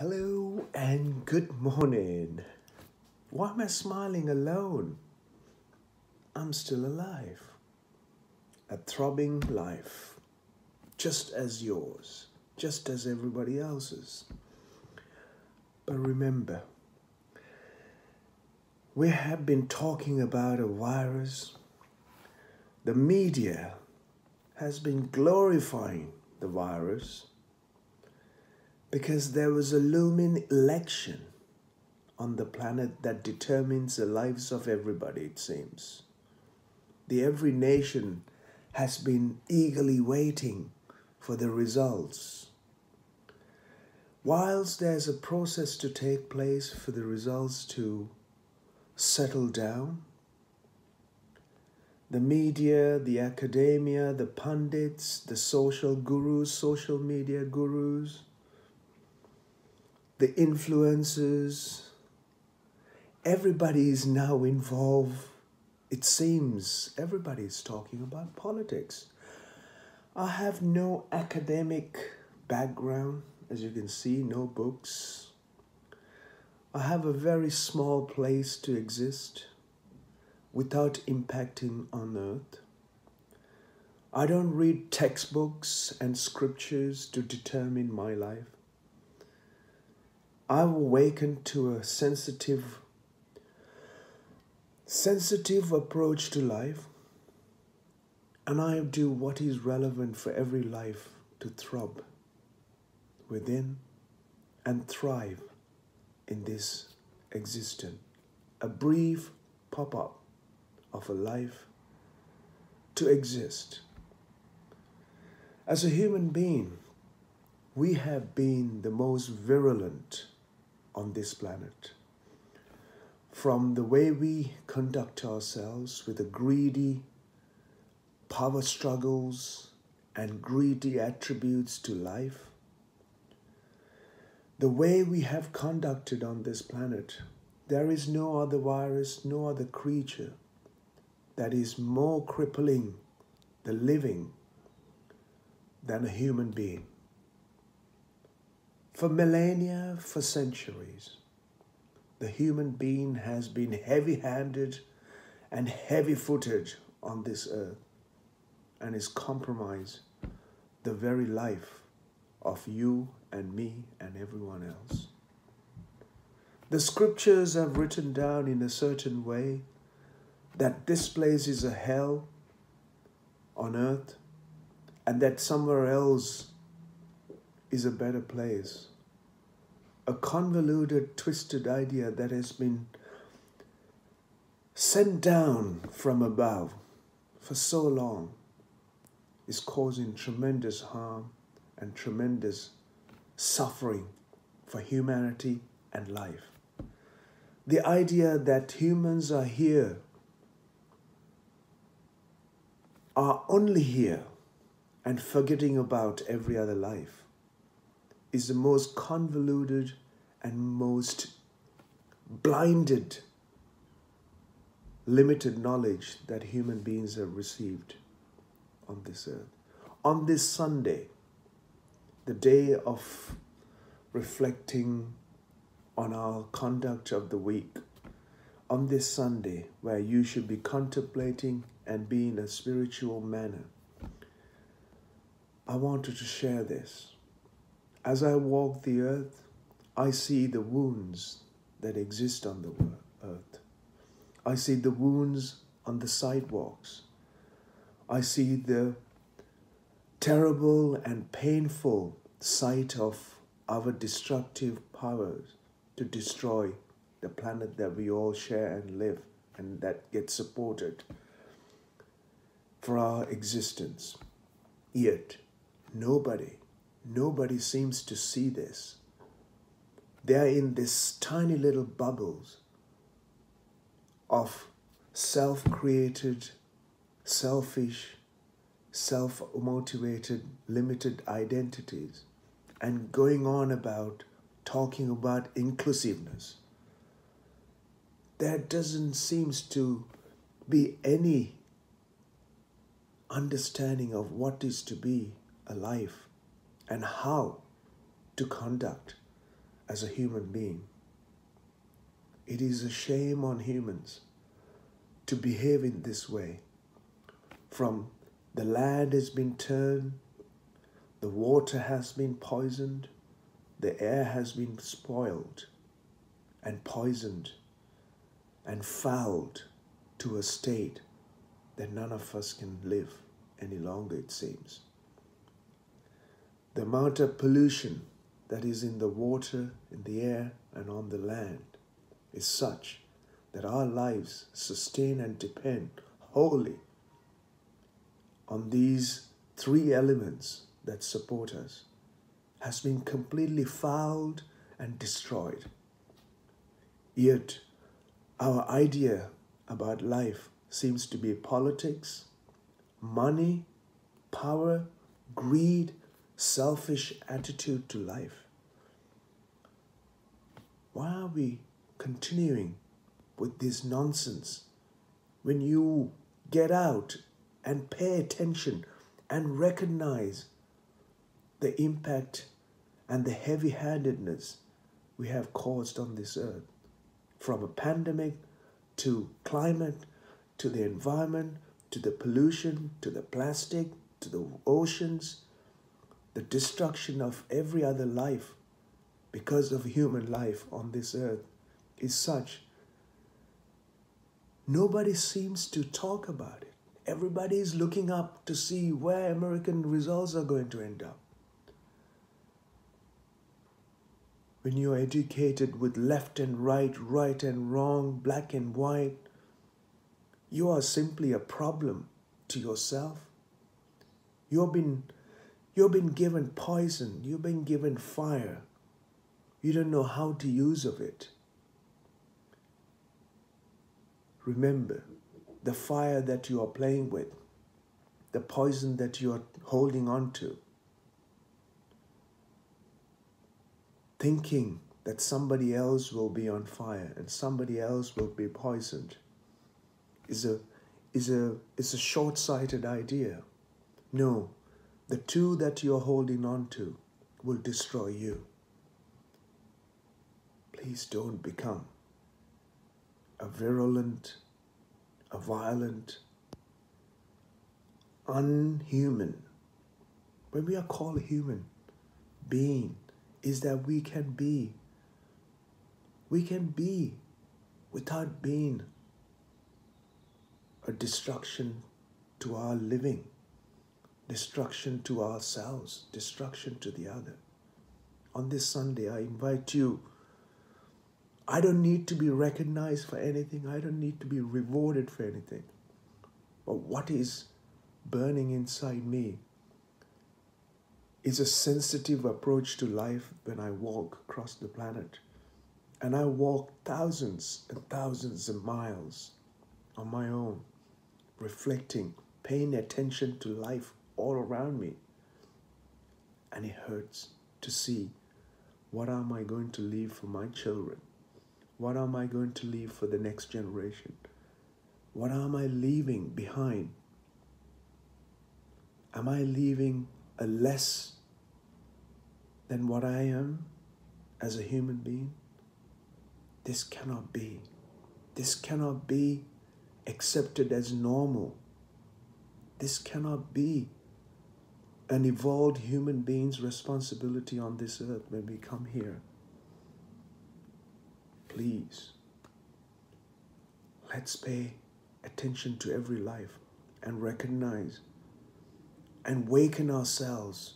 Hello and good morning. Why am I smiling alone? I'm still alive. A throbbing life, just as yours, just as everybody else's. But remember, we have been talking about a virus. The media has been glorifying the virus because there was a looming election on the planet that determines the lives of everybody, it seems. The every nation has been eagerly waiting for the results. Whilst there's a process to take place for the results to settle down, the media, the academia, the pundits, the social gurus, social media gurus, the influencers, everybody is now involved. It seems everybody is talking about politics. I have no academic background, as you can see, no books. I have a very small place to exist without impacting on earth. I don't read textbooks and scriptures to determine my life. I've awakened to a sensitive, sensitive approach to life, and I do what is relevant for every life to throb within and thrive in this existence. A brief pop up of a life to exist. As a human being, we have been the most virulent on this planet. From the way we conduct ourselves with the greedy power struggles and greedy attributes to life, the way we have conducted on this planet, there is no other virus, no other creature that is more crippling the living than a human being. For millennia, for centuries, the human being has been heavy handed and heavy footed on this earth and has compromised the very life of you and me and everyone else. The scriptures have written down in a certain way that this place is a hell on earth and that somewhere else is a better place. A convoluted, twisted idea that has been sent down from above for so long is causing tremendous harm and tremendous suffering for humanity and life. The idea that humans are here, are only here, and forgetting about every other life is the most convoluted and most blinded, limited knowledge that human beings have received on this earth. On this Sunday, the day of reflecting on our conduct of the week, on this Sunday, where you should be contemplating and be in a spiritual manner, I wanted to share this. As I walk the earth, I see the wounds that exist on the earth. I see the wounds on the sidewalks. I see the terrible and painful sight of our destructive powers to destroy the planet that we all share and live and that gets supported for our existence. Yet, nobody Nobody seems to see this. They're in this tiny little bubbles of self created, selfish, self motivated, limited identities and going on about talking about inclusiveness. There doesn't seem to be any understanding of what is to be a life and how to conduct as a human being. It is a shame on humans to behave in this way. From the land has been turned, the water has been poisoned, the air has been spoiled and poisoned and fouled to a state that none of us can live any longer, it seems. The amount of pollution that is in the water, in the air, and on the land is such that our lives sustain and depend wholly on these three elements that support us has been completely fouled and destroyed. Yet, our idea about life seems to be politics, money, power, greed, selfish attitude to life. Why are we continuing with this nonsense when you get out and pay attention and recognize the impact and the heavy handedness we have caused on this earth? From a pandemic to climate to the environment to the pollution to the plastic to the oceans the destruction of every other life because of human life on this earth is such. Nobody seems to talk about it. Everybody is looking up to see where American results are going to end up. When you are educated with left and right, right and wrong, black and white, you are simply a problem to yourself. You've been You've been given poison, you've been given fire. You don't know how to use of it. Remember the fire that you are playing with, the poison that you are holding on to. Thinking that somebody else will be on fire and somebody else will be poisoned is a, is a, is a short sighted idea. No, the two that you're holding on to will destroy you. Please don't become a virulent, a violent, unhuman. When we are called human being, is that we can be. We can be without being a destruction to our living destruction to ourselves, destruction to the other. On this Sunday, I invite you. I don't need to be recognized for anything, I don't need to be rewarded for anything. But what is burning inside me is a sensitive approach to life when I walk across the planet. And I walk thousands and thousands of miles on my own, reflecting, paying attention to life all around me. And it hurts to see what am I going to leave for my children? What am I going to leave for the next generation? What am I leaving behind? Am I leaving a less than what I am as a human being? This cannot be. This cannot be accepted as normal. This cannot be an evolved human being's responsibility on this earth when we come here. Please, let's pay attention to every life and recognize and waken ourselves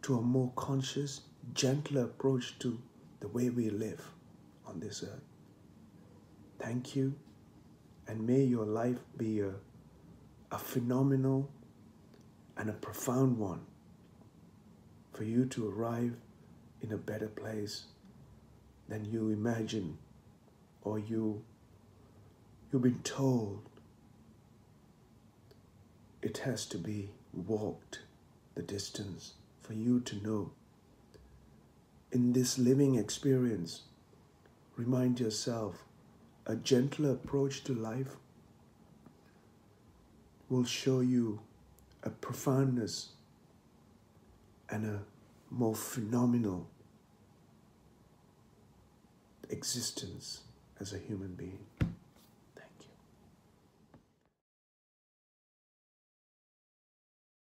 to a more conscious, gentler approach to the way we live on this earth. Thank you, and may your life be a, a phenomenal and a profound one for you to arrive in a better place than you imagine or you you've been told it has to be walked the distance for you to know. In this living experience remind yourself a gentler approach to life will show you a profoundness and a more phenomenal existence as a human being.